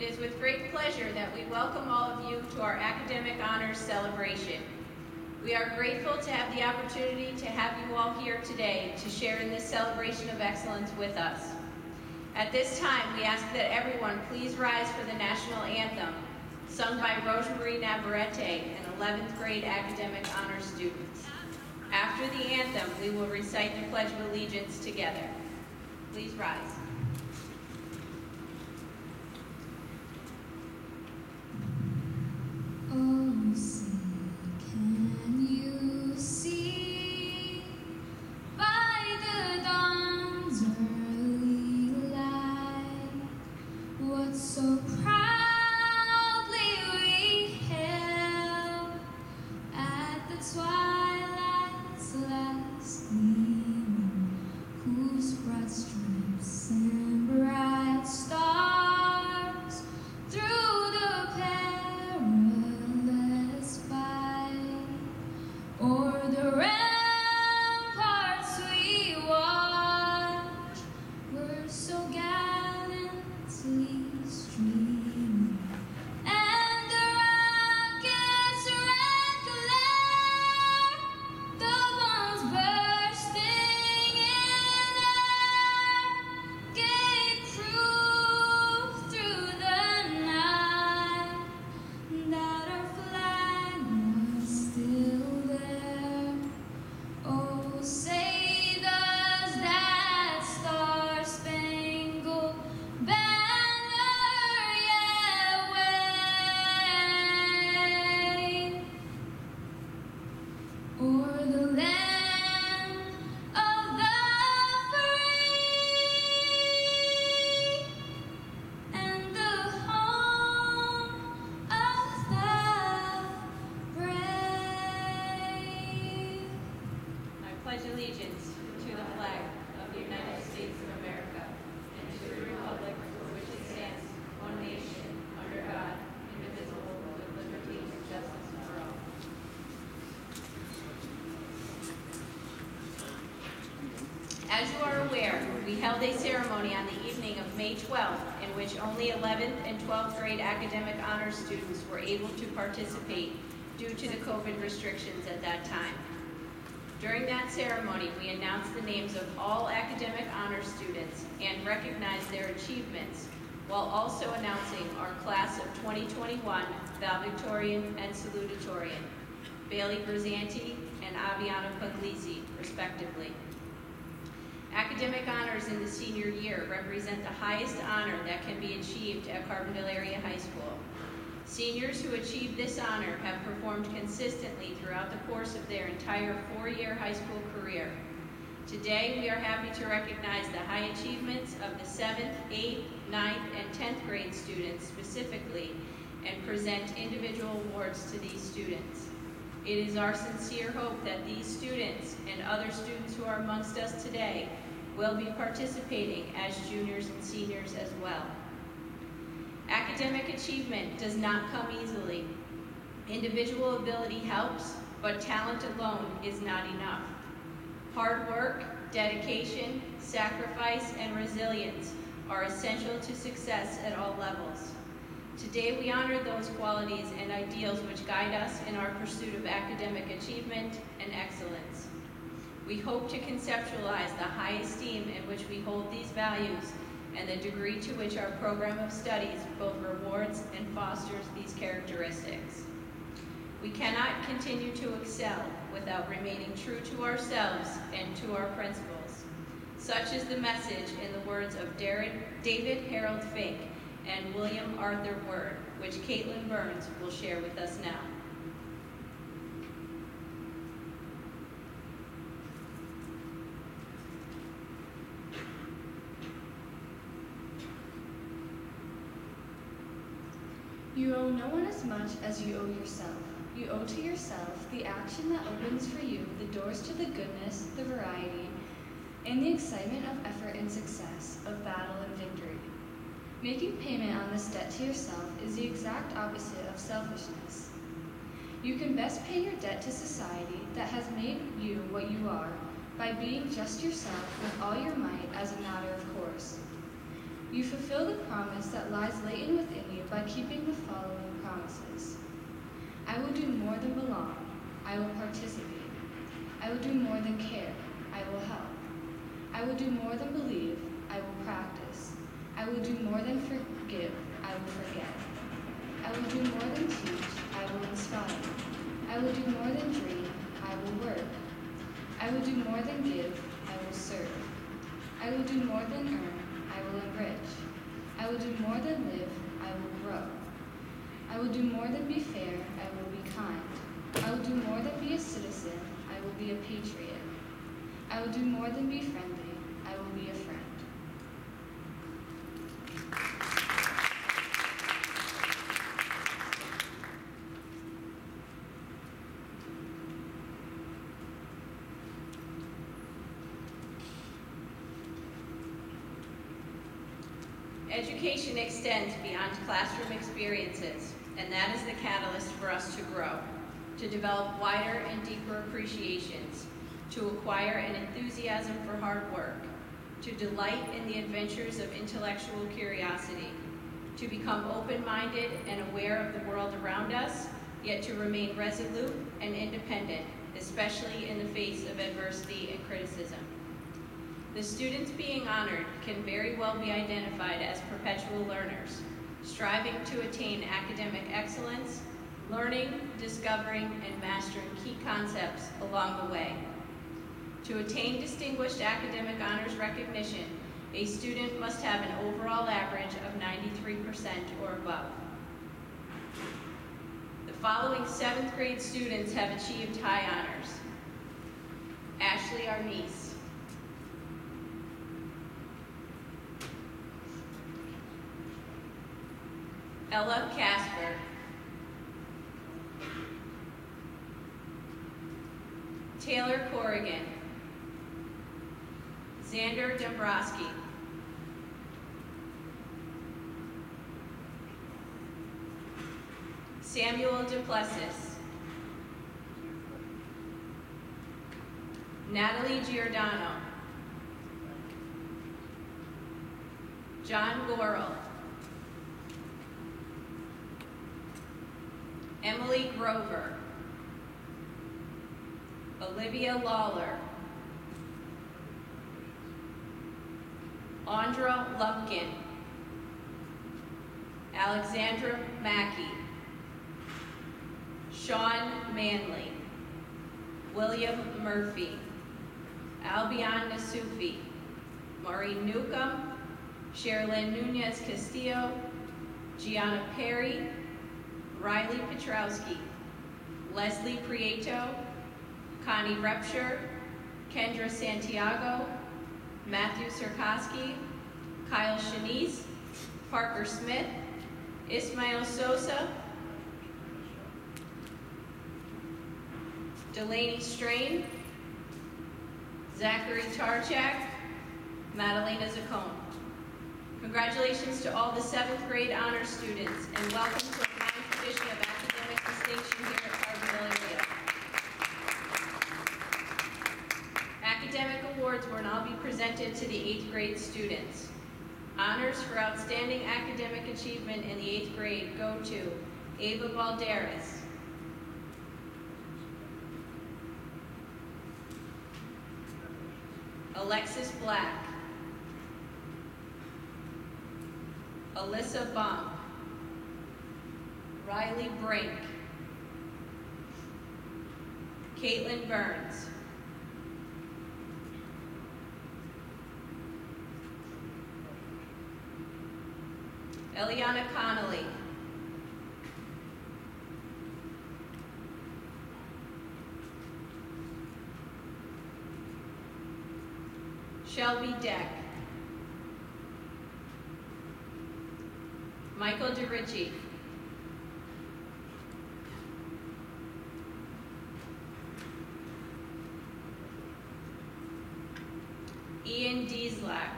It is with great pleasure that we welcome all of you to our Academic Honors Celebration. We are grateful to have the opportunity to have you all here today to share in this celebration of excellence with us. At this time, we ask that everyone please rise for the national anthem, sung by Rosemarie Navarrete, an 11th grade academic honors student. After the anthem, we will recite the Pledge of Allegiance together. Please rise. Held a ceremony on the evening of May 12th in which only 11th and 12th grade academic honors students were able to participate due to the COVID restrictions at that time. During that ceremony, we announced the names of all academic honors students and recognized their achievements, while also announcing our class of 2021 valedictorian and salutatorian, Bailey Grzanti and Aviana Puglisi, respectively. Academic honors in the senior year represent the highest honor that can be achieved at Carbondale Area High School. Seniors who achieve this honor have performed consistently throughout the course of their entire four-year high school career. Today, we are happy to recognize the high achievements of the 7th, 8th, 9th, and 10th grade students specifically and present individual awards to these students. It is our sincere hope that these students and other students who are amongst us today will be participating as juniors and seniors as well. Academic achievement does not come easily. Individual ability helps, but talent alone is not enough. Hard work, dedication, sacrifice, and resilience are essential to success at all levels. Today, we honor those qualities and ideals which guide us in our pursuit of academic achievement and excellence. We hope to conceptualize the high esteem in which we hold these values and the degree to which our program of studies both rewards and fosters these characteristics. We cannot continue to excel without remaining true to ourselves and to our principles. Such is the message in the words of David Harold Fink and William Arthur Ward, which Caitlin Burns will share with us now. You owe no one as much as you owe yourself. You owe to yourself the action that opens for you the doors to the goodness, the variety, and the excitement of effort and success, of battle and victory. Making payment on this debt to yourself is the exact opposite of selfishness. You can best pay your debt to society that has made you what you are by being just yourself with all your might as a matter of course. You fulfill the promise that lies latent within you by keeping the following promises. I will do more than belong. I will participate. I will do more than care. I will help. I will do more than believe. I will practice. I will do more than forgive. I will forget. I will do more than teach. I will inspire. I will do more than dream. I will work. I will do more than give. I will serve. I will do more than earn. I will enrich. I will do more than live. I will do more than be fair. I will be kind. I will do more than be a citizen. I will be a patriot. I will do more than be friendly. I will be a friend. Education extends beyond classroom experiences, and that is the catalyst for us to grow, to develop wider and deeper appreciations, to acquire an enthusiasm for hard work, to delight in the adventures of intellectual curiosity, to become open-minded and aware of the world around us, yet to remain resolute and independent, especially in the face of adversity and criticism. The students being honored can very well be identified as perpetual learners, striving to attain academic excellence, learning, discovering, and mastering key concepts along the way. To attain distinguished academic honors recognition, a student must have an overall average of 93% or above. The following seventh grade students have achieved high honors. Ashley Arnice. Ella Casper. Taylor Corrigan. Xander Dombrowski. Samuel Duplessis. Natalie Giordano. John Gorel. Emily Grover. Olivia Lawler. Andra Lumpkin. Alexandra Mackey. Sean Manley. William Murphy. Albion Nasufi. Maureen Newcomb. Sherilyn Nunez Castillo. Gianna Perry. Riley Petrowski. Leslie Prieto. Connie Repsher. Kendra Santiago. Matthew Sirkowski, Kyle Shanice, Parker Smith, Ismael Sosa, Delaney Strain, Zachary Tarchak, Madalena Zacone. Congratulations to all the seventh grade honor students and welcome to of academic distinction here at. Academic awards will now be presented to the eighth grade students. Honors for outstanding academic achievement in the eighth grade go to Ava Balderas. Alexis Black. Alyssa Bump. Riley Brink. Caitlin Burns. Eliana Connolly. Shelby Deck. Michael DeRicci. Dieslack.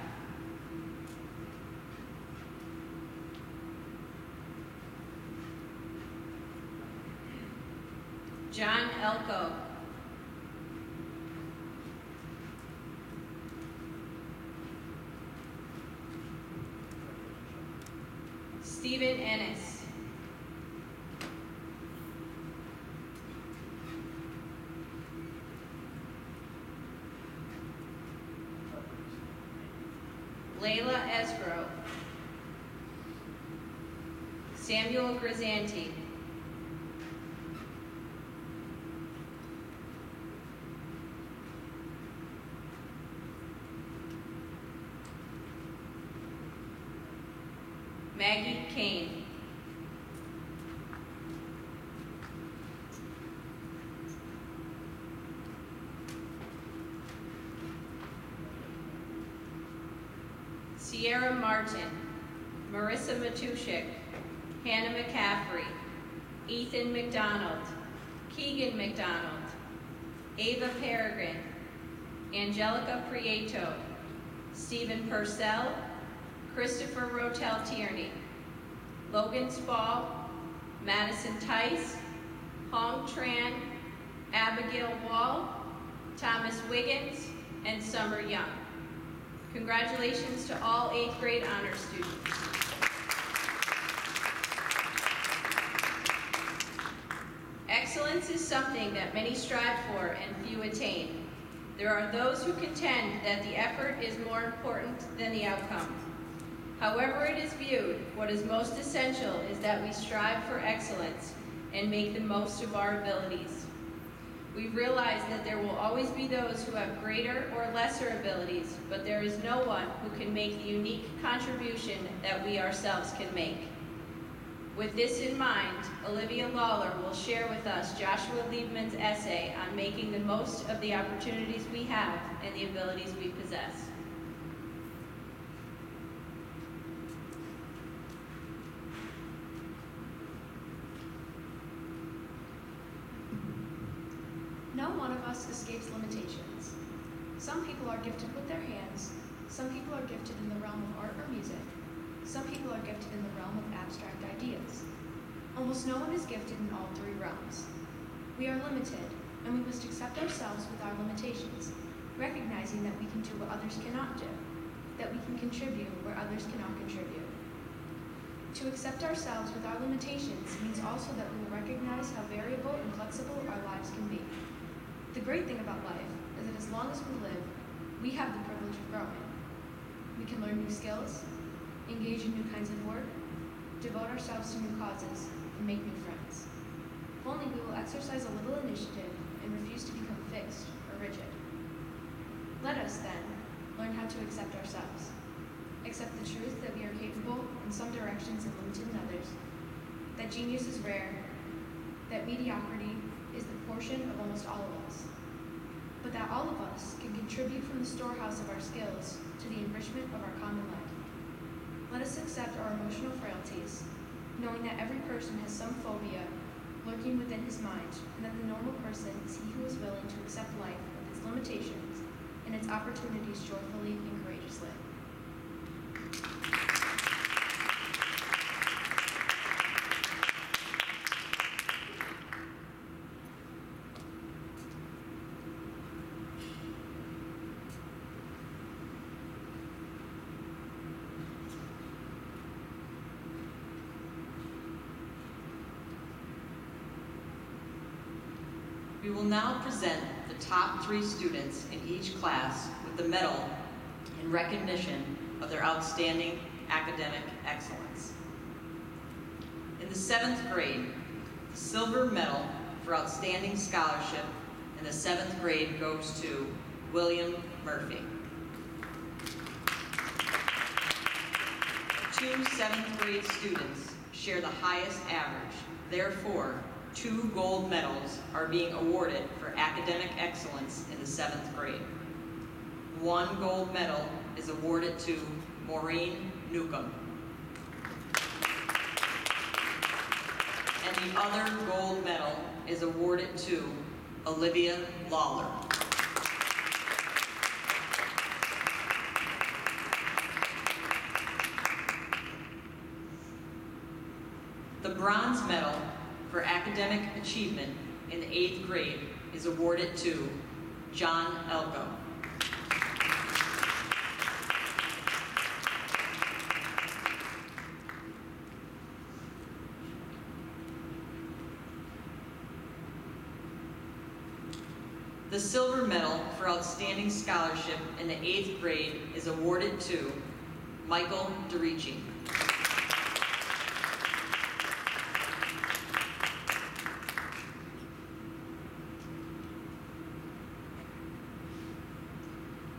John Elko. Stephen Ennis. Maggie Kane. Sierra Martin, Marissa Matushik, Hannah McCaffrey, Ethan McDonald, Keegan McDonald, Ava Peregrine, Angelica Prieto, Stephen Purcell, Christopher Rotel Tierney, Logan Spall, Madison Tice, Hong Tran, Abigail Wall, Thomas Wiggins, and Summer Young. Congratulations to all eighth grade honor students. Excellence is something that many strive for and few attain. There are those who contend that the effort is more important than the outcome. However it is viewed, what is most essential is that we strive for excellence and make the most of our abilities. We realize that there will always be those who have greater or lesser abilities, but there is no one who can make the unique contribution that we ourselves can make. With this in mind, Olivia Lawler will share with us Joshua Liebman's essay on making the most of the opportunities we have and the abilities we possess. No one of escapes limitations. Some people are gifted with their hands, some people are gifted in the realm of art or music, some people are gifted in the realm of abstract ideas. Almost no one is gifted in all three realms. We are limited, and we must accept ourselves with our limitations, recognizing that we can do what others cannot do, that we can contribute where others cannot contribute. To accept ourselves with our limitations means also that we will recognize how variable and flexible our lives can be. The great thing about life is that as long as we live, we have the privilege of growing. We can learn new skills, engage in new kinds of work, devote ourselves to new causes, and make new friends. If only we will exercise a little initiative and refuse to become fixed or rigid. Let us, then, learn how to accept ourselves. Accept the truth that we are capable in some directions and limited in others, that genius is rare, that mediocrity is the portion of almost all of us, that all of us can contribute from the storehouse of our skills to the enrichment of our common life. Let us accept our emotional frailties, knowing that every person has some phobia lurking within his mind, and that the normal person is he who is willing to accept life with its limitations and its opportunities joyfully and courageously. We will now present the top three students in each class with the medal in recognition of their outstanding academic excellence. In the seventh grade, the silver medal for outstanding scholarship in the seventh grade goes to William Murphy. Two seventh grade students share the highest average. Therefore, two gold medals are being awarded for academic excellence in the seventh grade. One gold medal is awarded to Maureen Newcomb. And the other gold medal is awarded to Olivia Lawler. The bronze medal for academic achievement in the eighth grade is awarded to John Elko. The silver medal for outstanding scholarship in the eighth grade is awarded to Michael DeRicci.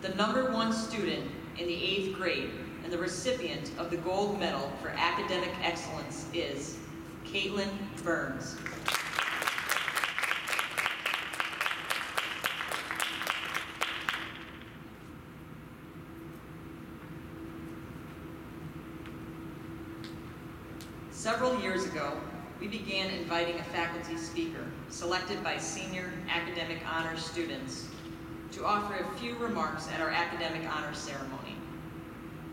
The number one student in the eighth grade and the recipient of the gold medal for academic excellence is Caitlin Burns. Several years ago, we began inviting a faculty speaker selected by senior academic honors students to offer a few remarks at our academic honor ceremony.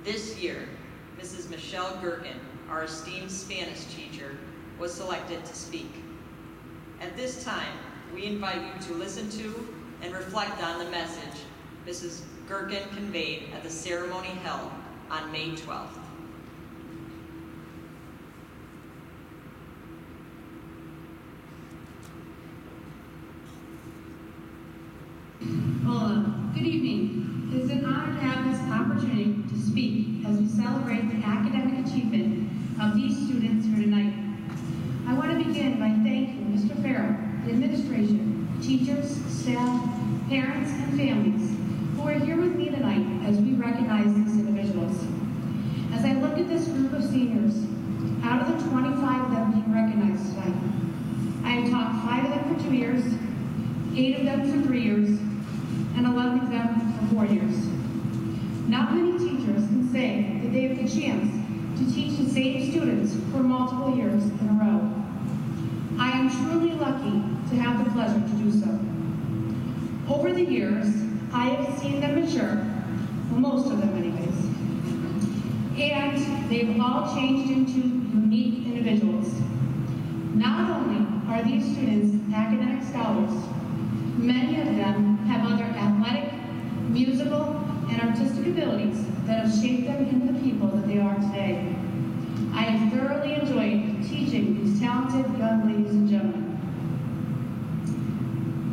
This year, Mrs. Michelle Gherkin, our esteemed Spanish teacher, was selected to speak. At this time, we invite you to listen to and reflect on the message Mrs. Gherkin conveyed at the ceremony held on May 12th. Hola, good evening. It is an honor to have this opportunity to speak as we celebrate the academic achievement of these students here tonight. I want to begin by thanking Mr. Farrell, the administration, teachers, staff, parents, and families who are here with me tonight as we recognize these individuals. As I look at this group of seniors, out of the 25 of them being recognized tonight, I have taught five of them for two years, eight of them for three years, and 11 of them for four years. Not many teachers can say that they have the chance to teach the same students for multiple years in a row. I am truly lucky to have the pleasure to do so. Over the years, I have seen them mature, most of them anyways, and they've all changed into unique individuals. Not only are these students academic scholars, Many of them have other athletic, musical, and artistic abilities that have shaped them into the people that they are today. I have thoroughly enjoyed teaching these talented young ladies and gentlemen.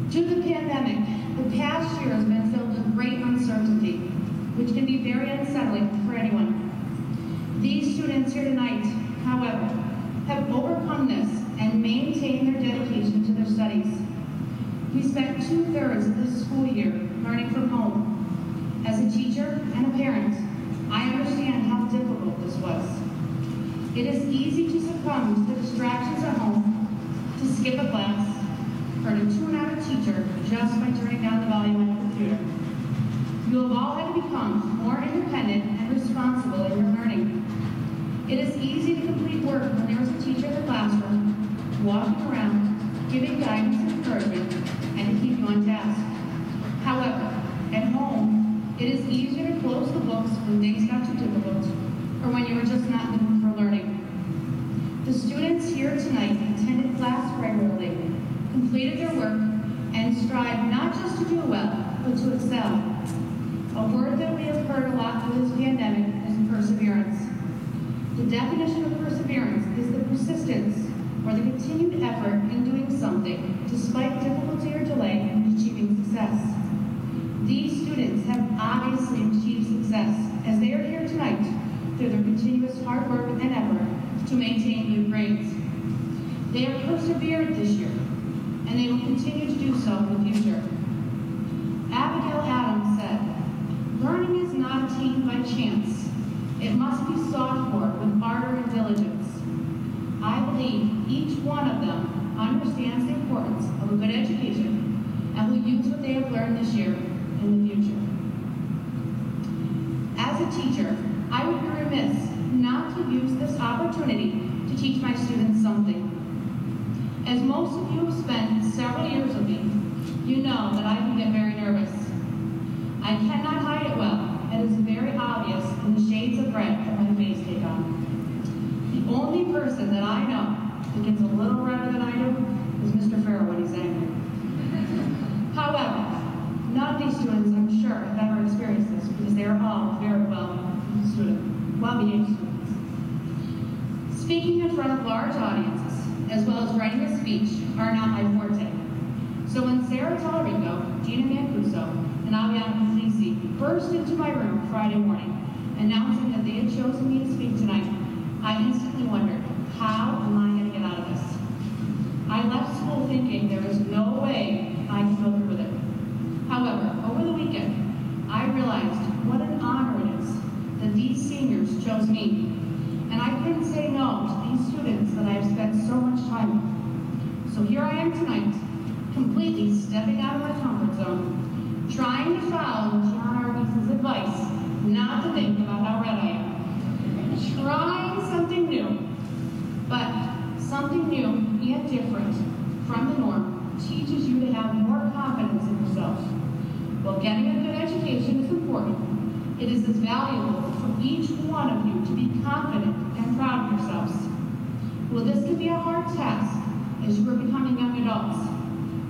Due to the pandemic, the past year has been filled with great uncertainty, which can be very unsettling for anyone. These students here tonight, however, have overcome this and maintained their dedication to their studies. We spent two-thirds of this school year learning from home. As a teacher and a parent, I understand how difficult this was. It is easy to succumb to the distractions at home, to skip a class, or to tune out a teacher just by turning down the volume on your computer. You have all had to become more independent and responsible in your learning. It is easy to complete work when there is a teacher in the classroom, walking around, giving guidance and encouragement, and to keep you on task. However, at home, it is easier to close the books when things got too difficult, or when you were just not mood for learning. The students here tonight attended class regularly, completed their work, and strive not just to do well, but to excel. A word that we have heard a lot through this pandemic is perseverance. The definition of perseverance is the persistence or the continued effort in doing something despite difficulty or delay in achieving success. These students have obviously achieved success as they are here tonight through their continuous hard work and effort to maintain good grades. They have persevered this year, and they will continue to do so in the future. Abigail Adams said, Learning is not attained by chance. It must be sought for with ardor and diligence. I believe each one of them understands the importance of a good education and will use what they have learned this year in the future. As a teacher, I would be remiss not to use this opportunity to teach my students something. As most of you have spent several years with me, you know that I can get very nervous. I cannot hide it well. It is very obvious in the shades of red that my face take on. The only person that I know that gets a little redder than I do is Mr. Farrell when he's angry. However, none of these students, I'm sure, have ever experienced this because they are all very well student, well-behaved students. Speaking in front of large audiences, as well as writing a speech, are not my forte. So when Sarah Tallarico Gina Mancuso, and Aviana burst into my room Friday morning, announcing that they had chosen me to speak tonight, I instantly wondered, how am I going to get out of this? I left school thinking there was no way I could go through with it. However, over the weekend, I realized what an honor it is that these seniors chose me. And I couldn't say no to these students that I have spent so much time with. So here I am tonight, completely stepping out of my comfort zone, trying to follow Advice not to think about how red I am. Trying something new. But something new yet different from the norm teaches you to have more confidence in yourself. While getting a good education is important, it is as valuable for each one of you to be confident and proud of yourselves. While this can be a hard task as you are becoming young adults,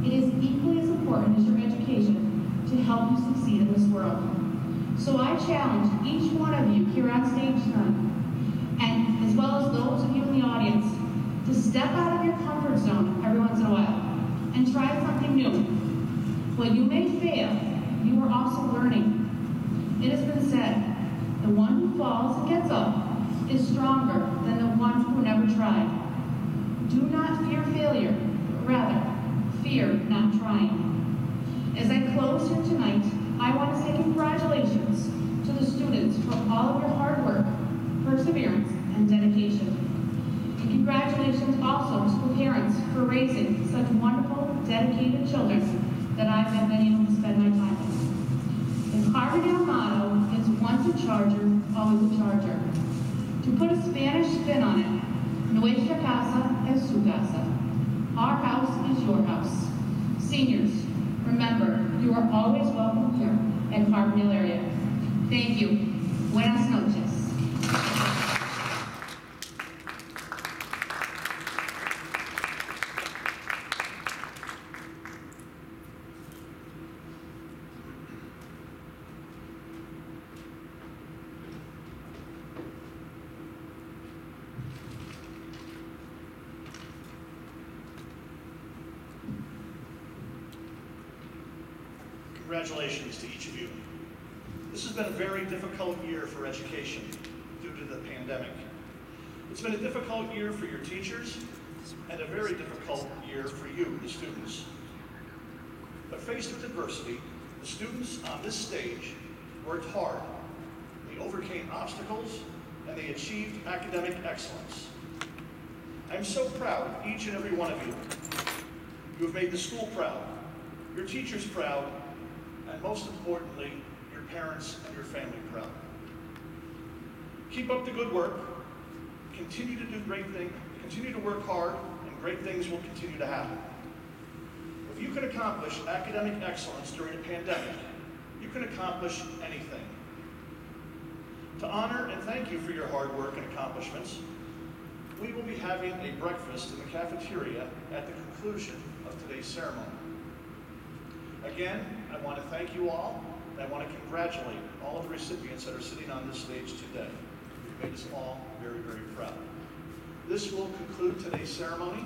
it is equally as important as your education to help you succeed in this world. So I challenge each one of you here on stage tonight and as well as those of you in the audience, to step out of your comfort zone every once in a while and try something new. While you may fail, you are also learning. It has been said, the one who falls and gets up is stronger than the one who never tried. Do not fear failure, but rather, fear not trying. As I close here tonight, I want to say congratulations to the students for all of your hard work, perseverance, and dedication. And congratulations also to the parents for raising such wonderful, dedicated children that I've been able to spend my time with. The Carbondale motto is once a charger, always a charger. To put a Spanish spin on it, nuestra casa es su casa. Our house is your house. Seniors, remember, you are always welcome here at Carbondale area. Thank you. Buenas noches. Congratulations to each of you. This has been a very difficult year for education due to the pandemic. It's been a difficult year for your teachers and a very difficult year for you, the students. But faced with adversity, the students on this stage worked hard. They overcame obstacles and they achieved academic excellence. I'm so proud of each and every one of you. You have made the school proud, your teachers proud, most importantly, your parents and your family proud. Keep up the good work. Continue to do great things. Continue to work hard, and great things will continue to happen. If you can accomplish academic excellence during a pandemic, you can accomplish anything. To honor and thank you for your hard work and accomplishments, we will be having a breakfast in the cafeteria at the conclusion of today's ceremony. Again, I want to thank you all, and I want to congratulate all of the recipients that are sitting on this stage today. You've made us all very, very proud. This will conclude today's ceremony.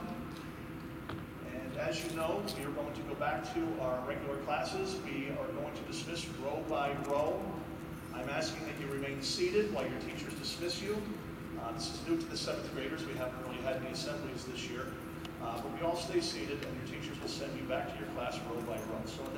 And as you know, we are going to go back to our regular classes. We are going to dismiss row by row. I'm asking that you remain seated while your teachers dismiss you. Uh, this is new to the seventh graders. We haven't really had any assemblies this year. Uh, but we all stay seated, and your teachers will send you back to your class row by row. So